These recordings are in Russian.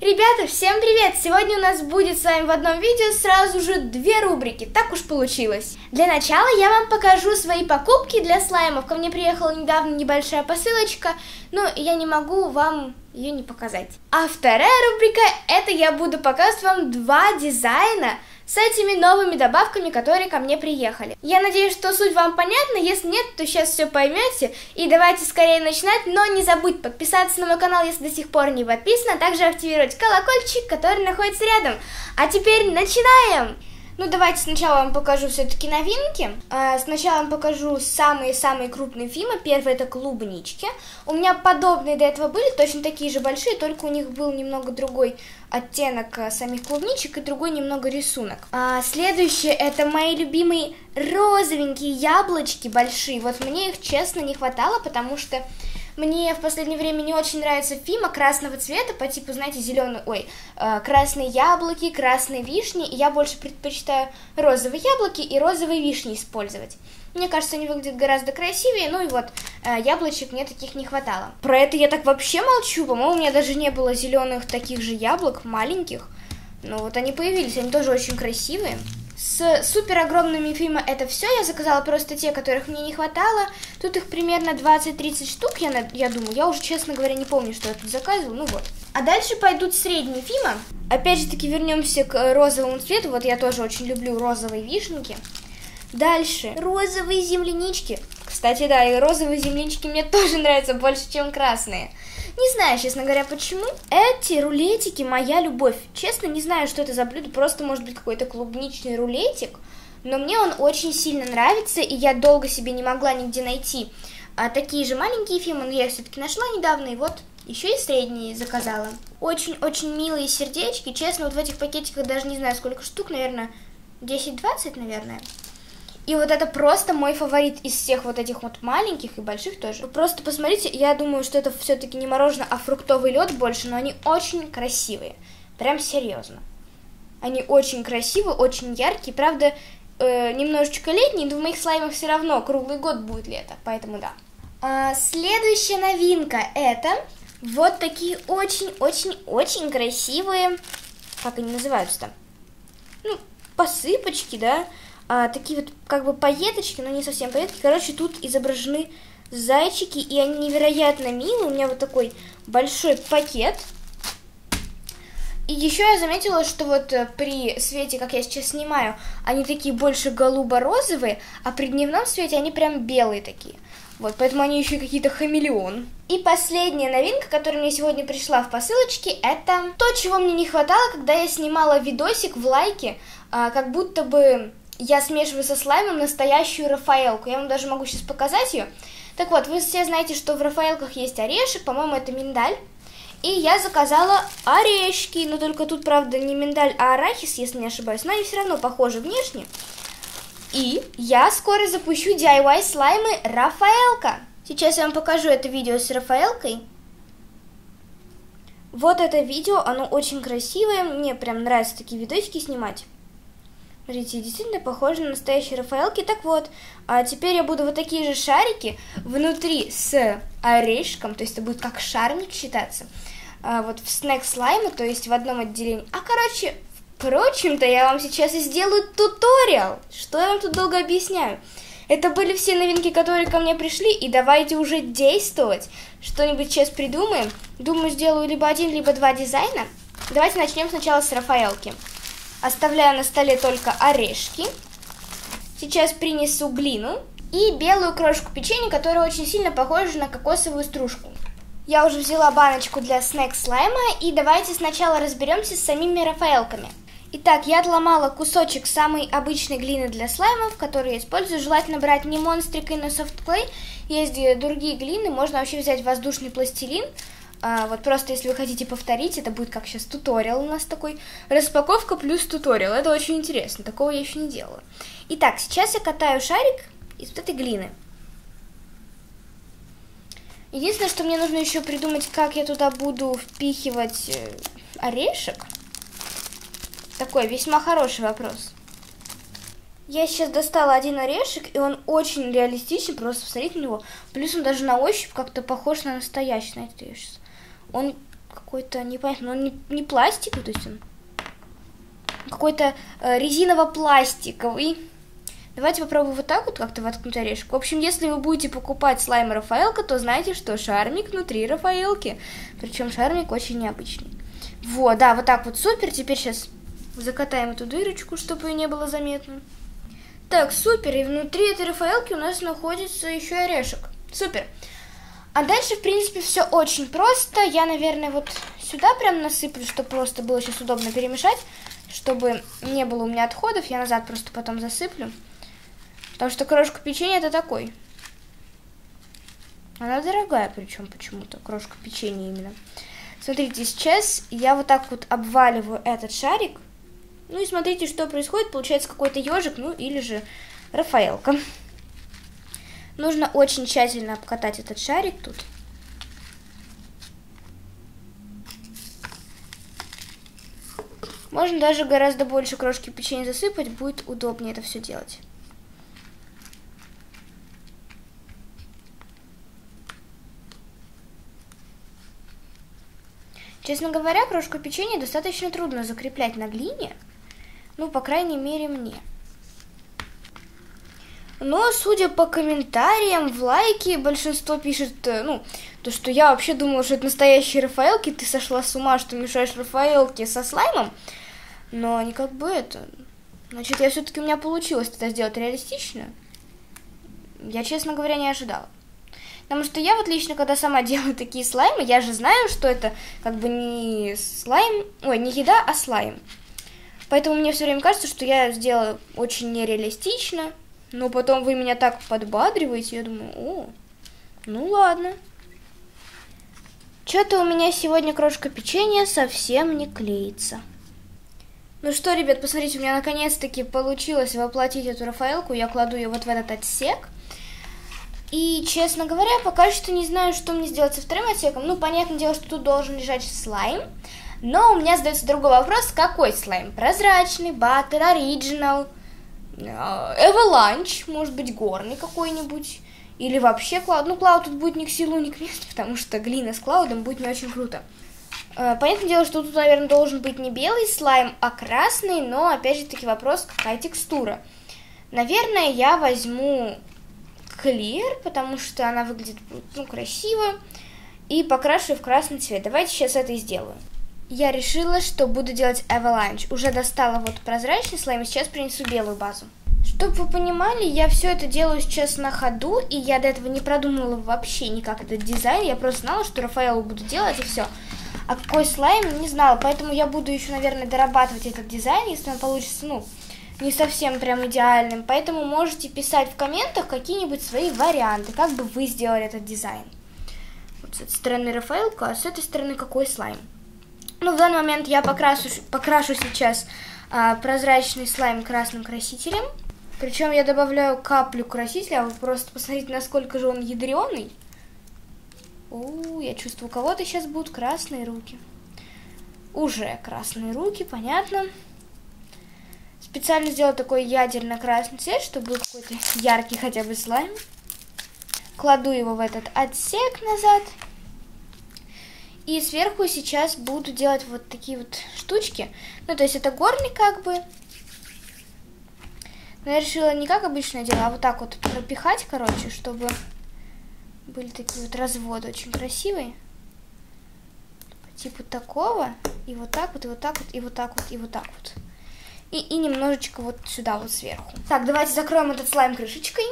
Ребята, всем привет! Сегодня у нас будет с вами в одном видео сразу же две рубрики, так уж получилось. Для начала я вам покажу свои покупки для слаймов. Ко мне приехала недавно небольшая посылочка, но я не могу вам ее не показать. А вторая рубрика, это я буду показывать вам два дизайна, с этими новыми добавками, которые ко мне приехали. Я надеюсь, что суть вам понятна, если нет, то сейчас все поймете. И давайте скорее начинать, но не забудь подписаться на мой канал, если до сих пор не подписан, а также активировать колокольчик, который находится рядом. А теперь начинаем! Ну, давайте сначала вам покажу все-таки новинки. А, сначала вам покажу самые-самые крупные фильмы. Первый это «Клубнички». У меня подобные до этого были, точно такие же большие, только у них был немного другой оттенок а, самих клубничек и другой немного рисунок. А, следующее это мои любимые розовенькие яблочки большие. Вот мне их, честно, не хватало, потому что мне в последнее время не очень нравится фима красного цвета по типу, знаете, зеленый, ой, э, красные яблоки, красные вишни. И я больше предпочитаю розовые яблоки и розовые вишни использовать. Мне кажется, они выглядят гораздо красивее, ну и вот, э, яблочек мне таких не хватало. Про это я так вообще молчу, по-моему, у меня даже не было зеленых таких же яблок, маленьких. Но вот они появились, они тоже очень красивые. С супер огромными фильмами это все. Я заказала просто те, которых мне не хватало. Тут их примерно 20-30 штук, я, я думаю. Я уже, честно говоря, не помню, что я тут заказывала. Ну вот. А дальше пойдут средние фильмы. Опять же таки вернемся к розовому цвету. Вот я тоже очень люблю розовые вишенки. Дальше. Розовые землянички. Кстати, да, и розовые землянички мне тоже нравятся больше, чем красные. Не знаю, честно говоря, почему. Эти рулетики моя любовь. Честно, не знаю, что это за блюдо. Просто может быть какой-то клубничный рулетик. Но мне он очень сильно нравится, и я долго себе не могла нигде найти а, такие же маленькие фильмы, но я их все-таки нашла недавно, и вот еще и средние заказала. Очень-очень милые сердечки. Честно, вот в этих пакетиках даже не знаю, сколько штук, наверное, 10-20, наверное. И вот это просто мой фаворит из всех вот этих вот маленьких и больших тоже. просто посмотрите, я думаю, что это все-таки не мороженое, а фруктовый лед больше, но они очень красивые. Прям серьезно. Они очень красивые, очень яркие. Правда, э, немножечко летние, но в моих слаймах все равно круглый год будет лето, поэтому да. А, следующая новинка это вот такие очень-очень-очень красивые, как они называются-то? Ну, посыпочки, да, а, такие вот как бы пайеточки, но не совсем пайетки. Короче, тут изображены зайчики, и они невероятно милые. У меня вот такой большой пакет. И еще я заметила, что вот э, при свете, как я сейчас снимаю, они такие больше голубо-розовые, а при дневном свете они прям белые такие. Вот, поэтому они еще какие-то хамелеон. И последняя новинка, которая мне сегодня пришла в посылочке, это то, чего мне не хватало, когда я снимала видосик в лайке, а, как будто бы я смешиваю со слаймом настоящую рафаэлку. Я вам даже могу сейчас показать ее. Так вот, вы все знаете, что в рафаэлках есть орешек, по-моему, это миндаль. И я заказала орешки, но только тут, правда, не миндаль, а арахис, если не ошибаюсь, но они все равно похожи внешне. И я скоро запущу DIY слаймы Рафаэлка. Сейчас я вам покажу это видео с Рафаэлкой. Вот это видео, оно очень красивое, мне прям нравится такие видосики снимать. Смотрите, действительно похоже на настоящие рафаэлки. Так вот, а теперь я буду вот такие же шарики внутри с орешком, то есть это будет как шарник считаться, а вот в снэк слайма, то есть в одном отделении. А, короче, впрочем-то, я вам сейчас и сделаю туториал. Что я вам тут долго объясняю? Это были все новинки, которые ко мне пришли, и давайте уже действовать. Что-нибудь сейчас придумаем. Думаю, сделаю либо один, либо два дизайна. Давайте начнем сначала с Рафаэлки. Оставляю на столе только орешки. Сейчас принесу глину и белую крошку печенья, которая очень сильно похожа на кокосовую стружку. Я уже взяла баночку для снэк слайма, и давайте сначала разберемся с самими рафаэлками. Итак, я отломала кусочек самой обычной глины для слаймов, которую я использую. Желательно брать не монстрик и на софтклей. Есть другие глины, можно вообще взять воздушный пластилин, а, вот просто если вы хотите повторить, это будет как сейчас туториал у нас такой. Распаковка плюс туториал. Это очень интересно. Такого я еще не делала. Итак, сейчас я катаю шарик из вот этой глины. Единственное, что мне нужно еще придумать, как я туда буду впихивать э, орешек. Такой весьма хороший вопрос. Я сейчас достала один орешек, и он очень реалистичный, просто посмотрите на него. Плюс он даже на ощупь как-то похож на настоящий. Знаете, я сейчас он какой-то непонятно, он не, не пластиковый, то есть он какой-то э, резиново-пластиковый. Давайте попробуем вот так вот как-то воткнуть орешек. В общем, если вы будете покупать слайм Рафаэлка, то знайте, что шармик внутри Рафаэлки. Причем шармик очень необычный. Вот, да, вот так вот супер. Теперь сейчас закатаем эту дырочку, чтобы ее не было заметно. Так, супер. И внутри этой Рафаэлки у нас находится еще орешек. Супер. А дальше, в принципе, все очень просто. Я, наверное, вот сюда прям насыплю, чтобы просто было сейчас удобно перемешать, чтобы не было у меня отходов. Я назад просто потом засыплю. Потому что крошка печенья это такой. Она дорогая, причем почему-то, крошка печенья именно. Смотрите, сейчас я вот так вот обваливаю этот шарик. Ну и смотрите, что происходит. Получается какой-то ежик, ну или же Рафаэлка. Нужно очень тщательно обкатать этот шарик тут. Можно даже гораздо больше крошки печенья засыпать, будет удобнее это все делать. Честно говоря, крошку печенья достаточно трудно закреплять на глине, ну, по крайней мере, мне. Но, судя по комментариям в лайке, большинство пишет, э, ну, то, что я вообще думала, что это настоящие Рафаэлки, ты сошла с ума, что мешаешь Рафаэлки со слаймом. Но они как бы это... Значит, я все-таки у меня получилось это сделать реалистично. Я, честно говоря, не ожидала. Потому что я вот лично, когда сама делаю такие слаймы, я же знаю, что это как бы не слайм, ой, не еда, а слайм. Поэтому мне все время кажется, что я сделала очень нереалистично, но потом вы меня так подбадриваете, я думаю, о, ну ладно. Что-то у меня сегодня крошка печенья совсем не клеится. Ну что, ребят, посмотрите, у меня наконец-таки получилось воплотить эту Рафаэлку. Я кладу ее вот в этот отсек. И, честно говоря, пока что не знаю, что мне сделать со вторым отсеком. Ну, понятное дело, что тут должен лежать слайм. Но у меня задается другой вопрос, какой слайм? Прозрачный, баттер, оригинал, Эвеланч, может быть, горный какой-нибудь. Или вообще клауд. Ну, клауд тут будет ни к силу, ни к месту, потому что глина с клаудом будет не очень круто. Э, понятное дело, что тут, наверное, должен быть не белый слайм, а красный, но, опять же таки, вопрос, какая текстура. Наверное, я возьму клир, потому что она выглядит, ну, красиво, и покрашу в красный цвет. Давайте сейчас это и сделаю. Я решила, что буду делать Avalanche. Уже достала вот прозрачный слайм, сейчас принесу белую базу. Чтобы вы понимали, я все это делаю сейчас на ходу, и я до этого не продумывала вообще никак этот дизайн. Я просто знала, что Рафаэлу буду делать, и все. А какой слайм, не знала, поэтому я буду еще, наверное, дорабатывать этот дизайн, если он получится, ну, не совсем прям идеальным. Поэтому можете писать в комментах какие-нибудь свои варианты, как бы вы сделали этот дизайн. Вот с этой стороны Рафаэлка, а с этой стороны какой слайм. Ну, в данный момент я покрашу, покрашу сейчас а, прозрачный слайм красным красителем. Причем я добавляю каплю красителя, а вы просто посмотрите, насколько же он ядреный. У, я чувствую, у кого-то сейчас будут красные руки. Уже красные руки, понятно. Специально сделал такой ядерно-красный цвет, чтобы был какой-то яркий хотя бы слайм. Кладу его в этот отсек назад. И сверху сейчас буду делать вот такие вот штучки. Ну, то есть это горный как бы. Но я решила не как обычно дело, а вот так вот пропихать, короче, чтобы были такие вот разводы очень красивые. По типу такого. И вот так вот, и вот так вот, и вот так вот, и вот так вот. И, и немножечко вот сюда вот сверху. Так, давайте закроем этот слайм крышечкой.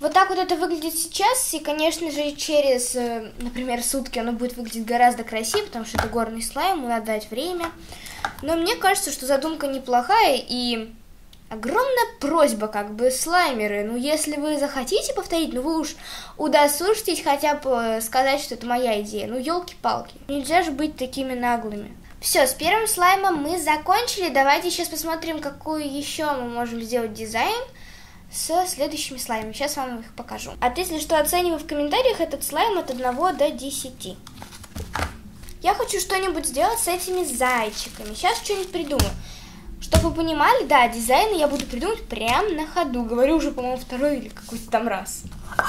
Вот так вот это выглядит сейчас, и, конечно же, через, э, например, сутки оно будет выглядеть гораздо красивее, потому что это горный слайм, ему надо дать время. Но мне кажется, что задумка неплохая, и огромная просьба, как бы, слаймеры, ну, если вы захотите повторить, ну, вы уж удосужитесь хотя бы сказать, что это моя идея. Ну, елки-палки, нельзя же быть такими наглыми. Все, с первым слаймом мы закончили. Давайте сейчас посмотрим, какую еще мы можем сделать дизайн с следующими слаймами. Сейчас вам их покажу. А ты, если что, оценивай в комментариях этот слайм от 1 до 10. Я хочу что-нибудь сделать с этими зайчиками. Сейчас что-нибудь придумаю. Чтобы вы понимали, да, дизайны я буду придумать прямо на ходу. Говорю уже, по-моему, второй или какой-то там раз.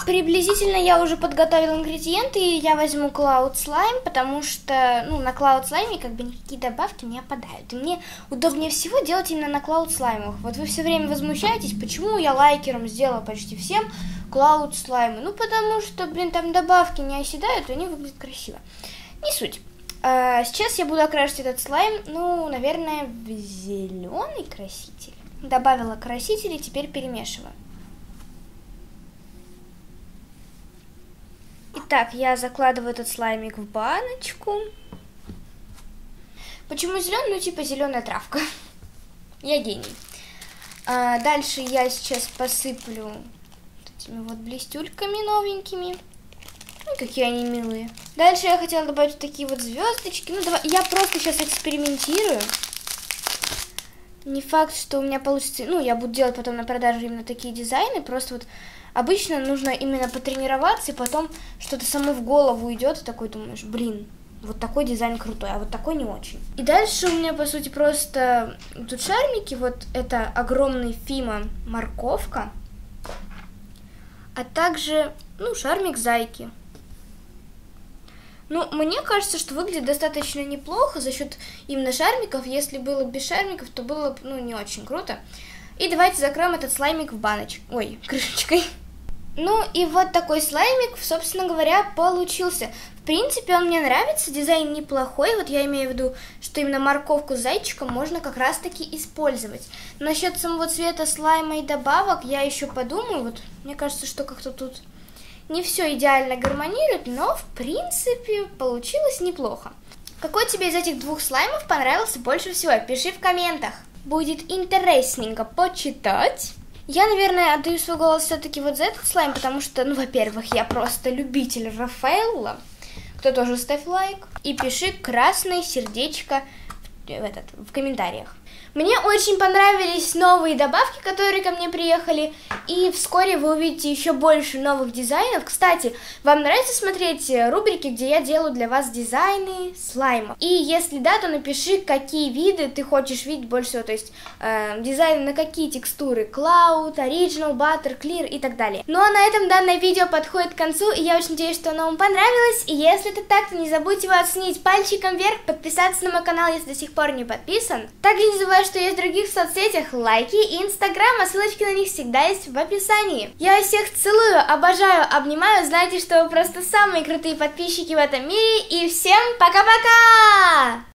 Приблизительно я уже подготовила ингредиенты, и я возьму Cloud Slime, потому что, ну, на Cloud Slime как бы никакие добавки не опадают. И мне удобнее всего делать именно на Cloud Slime. Вот вы все время возмущаетесь, почему я лайкером сделала почти всем Cloud Slime. Ну, потому что, блин, там добавки не оседают, и они выглядят красиво. Не суть. А, сейчас я буду окрашивать этот слайм, ну, наверное, в зеленый краситель. Добавила краситель и теперь перемешиваю. Итак, я закладываю этот слаймик в баночку. Почему зеленый? Ну, типа зеленая травка. Я гений. А, дальше я сейчас посыплю вот этими вот блестюльками новенькими. Какие они милые. Дальше я хотела добавить вот такие вот звездочки. Ну, давай, я просто сейчас экспериментирую. Не факт, что у меня получится... Ну, я буду делать потом на продаже именно такие дизайны. Просто вот обычно нужно именно потренироваться, и потом что-то само в голову идет, и такой думаешь, блин, вот такой дизайн крутой, а вот такой не очень. И дальше у меня, по сути, просто тут шармики. Вот это огромный Фима морковка. А также, ну, шармик зайки. Ну, мне кажется, что выглядит достаточно неплохо за счет именно шармиков. Если было без шармиков, то было бы, ну, не очень круто. И давайте закроем этот слаймик в баночку. Ой, крышечкой. Ну и вот такой слаймик, собственно говоря, получился. В принципе, он мне нравится, дизайн неплохой. Вот я имею в виду, что именно морковку с зайчиком можно как раз-таки использовать. Насчет самого цвета слайма и добавок я еще подумаю. Вот мне кажется, что как-то тут не все идеально гармонирует, но в принципе получилось неплохо. Какой тебе из этих двух слаймов понравился больше всего? Пиши в комментах. Будет интересненько почитать. Я, наверное, отдаю свой голос все-таки вот за этот слайм, потому что, ну, во-первых, я просто любитель Рафаэлла. Кто тоже ставь лайк. И пиши красное сердечко в, этот, в комментариях. Мне очень понравились новые добавки, которые ко мне приехали, и вскоре вы увидите еще больше новых дизайнов. Кстати, вам нравится смотреть рубрики, где я делаю для вас дизайны слаймов? И если да, то напиши, какие виды ты хочешь видеть больше всего, то есть э, дизайны на какие текстуры, Cloud, Original, Butter, Clear и так далее. Ну а на этом данное видео подходит к концу, и я очень надеюсь, что оно вам понравилось, и если это так, то не забудьте его оценить пальчиком вверх, подписаться на мой канал, если до сих пор не подписан. Также не забывайте что есть в других соцсетях, лайки и инстаграм, а ссылочки на них всегда есть в описании. Я всех целую, обожаю, обнимаю, знаете, что вы просто самые крутые подписчики в этом мире, и всем пока-пока!